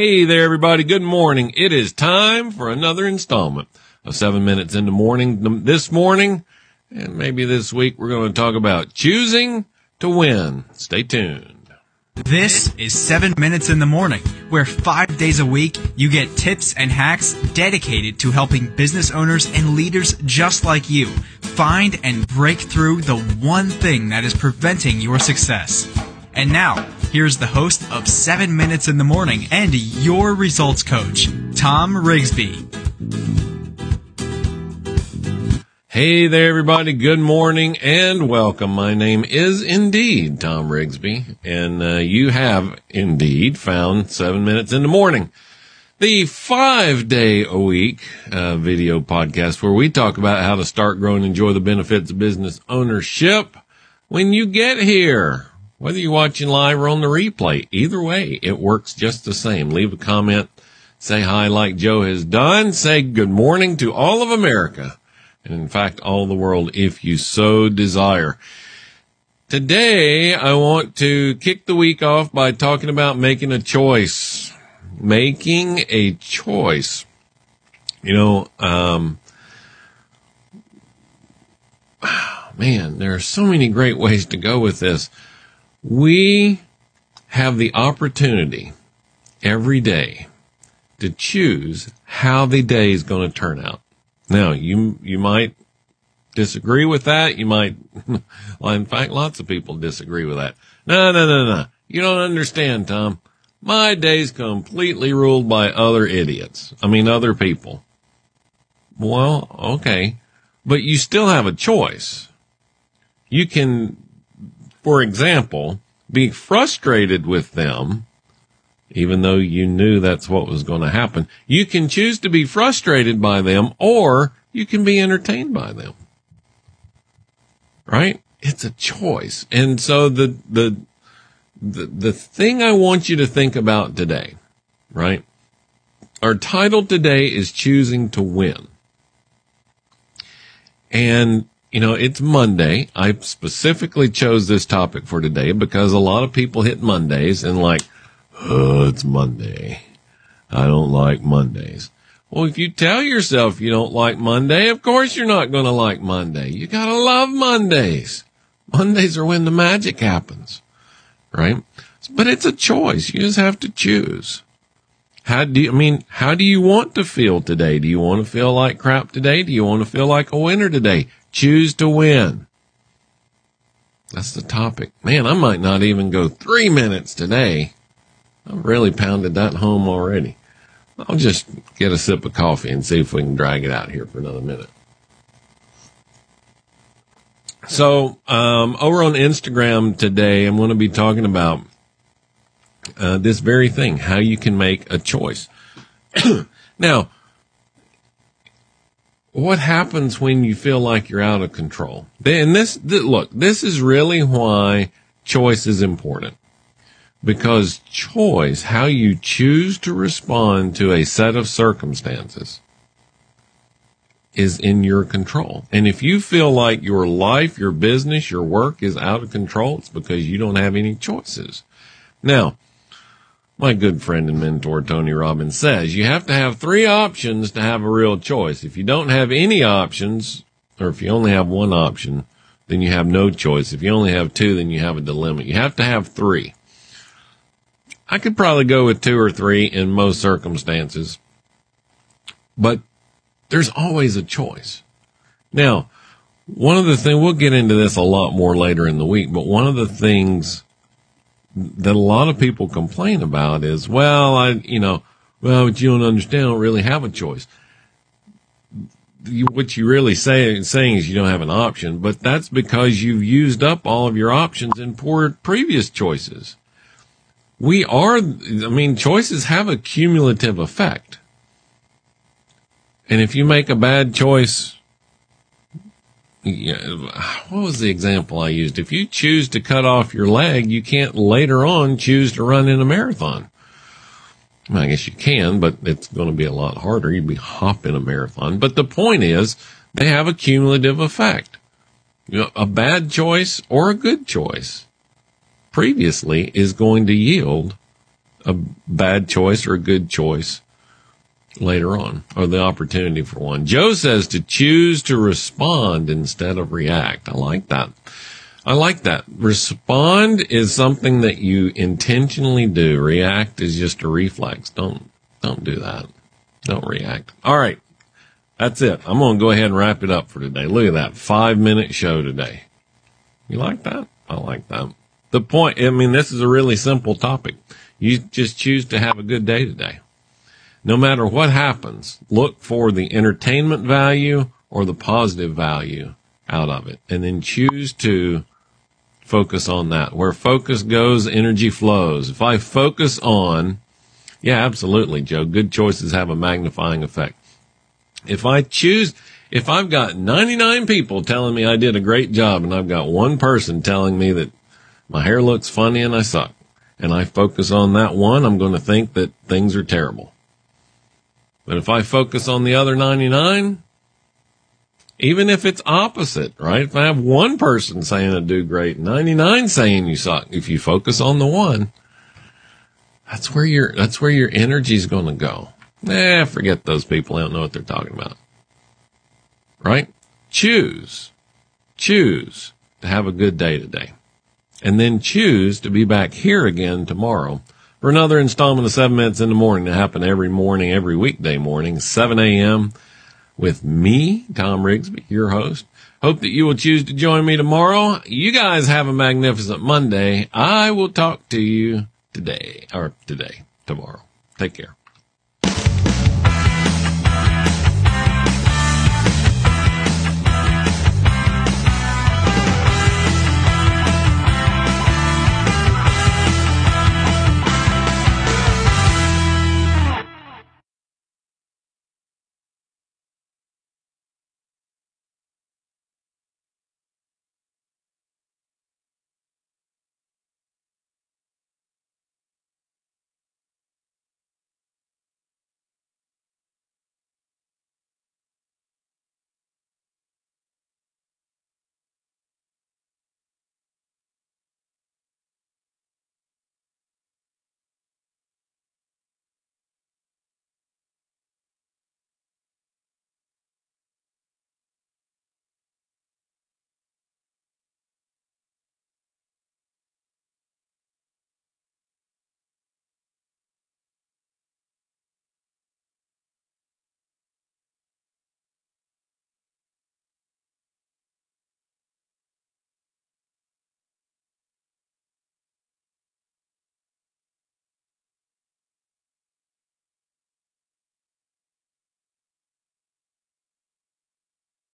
Hey there, everybody. Good morning. It is time for another installment of seven minutes in the morning. This morning, and maybe this week, we're going to talk about choosing to win. Stay tuned. This is 7 Minutes in the Morning, where five days a week you get tips and hacks dedicated to helping business owners and leaders just like you find and break through the one thing that is preventing your success. And now, here's the host of 7 Minutes in the Morning and your results coach, Thom Rigsby. Hey there, everybody. Good morning and welcome. My name is indeed Thom Rigsby, and uh, you have indeed found seven minutes in the morning, the five day a week uh, video podcast where we talk about how to start, grow, and enjoy the benefits of business ownership when you get here. Whether you're watching live or on the replay, either way, it works just the same. Leave a comment, say hi like Joe has done, say good morning to all of America and in fact all the world if you so desire. Today, I want to kick the week off by talking about making a choice. Making a choice. You know, um, man, there are so many great ways to go with this. We have the opportunity every day to choose how the day is going to turn out. Now, you, you might disagree with that. You might, well, in fact, lots of people disagree with that. No, no, no, no. You don't understand, Thom. My day's completely ruled by other idiots. I mean, other people. Well, okay. But you still have a choice. You can, for example, be frustrated with them even though you knew that's what was going to happen. You can choose to be frustrated by them or you can be entertained by them. Right? It's a choice. And so the, the, the, the thing I want you to think about today, right? Our title today is choosing to win. And, you know, it's Monday. I specifically chose this topic for today because a lot of people hit Mondays and like, oh, it's Monday. I don't like Mondays. Well, if you tell yourself you don't like Monday, of course you're not going to like Monday. You got to love Mondays. Mondays are when the magic happens, right? But it's a choice. You just have to choose. How do you, I mean, how do you want to feel today? Do you want to feel like crap today? Do you want to feel like a winner today? Choose to win. That's the topic. Man, I might not even go three minutes today. I've really pounded that home already. I'll just get a sip of coffee and see if we can drag it out here for another minute. So, um, over on Instagram today, I'm going to be talking about uh, this very thing, how you can make a choice. now, what happens when you feel like you're out of control? And this, th- look, this is really why choice is important because choice, how you choose to respond to a set of circumstances is in your control. And if you feel like your life, your business, your work is out of control, it's because you don't have any choices. Now, my good friend and mentor Tony Robbins says you have to have three options to have a real choice. If you don't have any options, or if you only have one option, then you have no choice. If you only have two, then you have a dilemma. You have to have three. I could probably go with two or three in most circumstances, but there's always a choice. Now, one of the things, we'll get into this a lot more later in the week, but one of the things that a lot of people complain about is, well, I, you know, well, you don't understand, I don't really have a choice. You, what you really say, saying is you don't have an option, but that's because you've used up all of your options in poor previous choices we are, I mean, choices have a cumulative effect. And if you make a bad choice, what was the example I used? If you choose to cut off your leg, you can't later on choose to run in a marathon. I guess you can, but it's going to be a lot harder. You'd be hopping a marathon. But the point is, they have a cumulative effect. You know, a bad choice or a good choice previously is going to yield a bad choice or a good choice later on, or the opportunity for one. Joe says to choose to respond instead of react. I like that. I like that. Respond is something that you intentionally do. React is just a reflex. Don't, don't do that. Don't react. All right. That's it. I'm going to go ahead and wrap it up for today. Look at that five minute show today. You like that? I like that. The point, I mean, this is a really simple topic. You just choose to have a good day today. No matter what happens, look for the entertainment value or the positive value out of it and then choose to focus on that. Where focus goes, energy flows. If I focus on, yeah, absolutely, Joe, good choices have a magnifying effect. If I choose, if I've got 99 people telling me I did a great job and I've got one person telling me that my hair looks funny and I suck, and I focus on that one, I'm going to think that things are terrible. But if I focus on the other 99, even if it's opposite, right? If I have one person saying I do great, 99 saying you suck, if you focus on the one, that's where your, that's where your energy is going to go. Eh, forget those people. I don't know what they're talking about. Right? Choose, choose to have a good day today and then choose to be back here again tomorrow for another installment of seven minutes in the morning to happen every morning, every weekday morning, 7 a.m with me, Thom Rigsby, your host. Hope that you will choose to join me tomorrow. You guys have a magnificent Monday. I will talk to you today or today, tomorrow. Take care.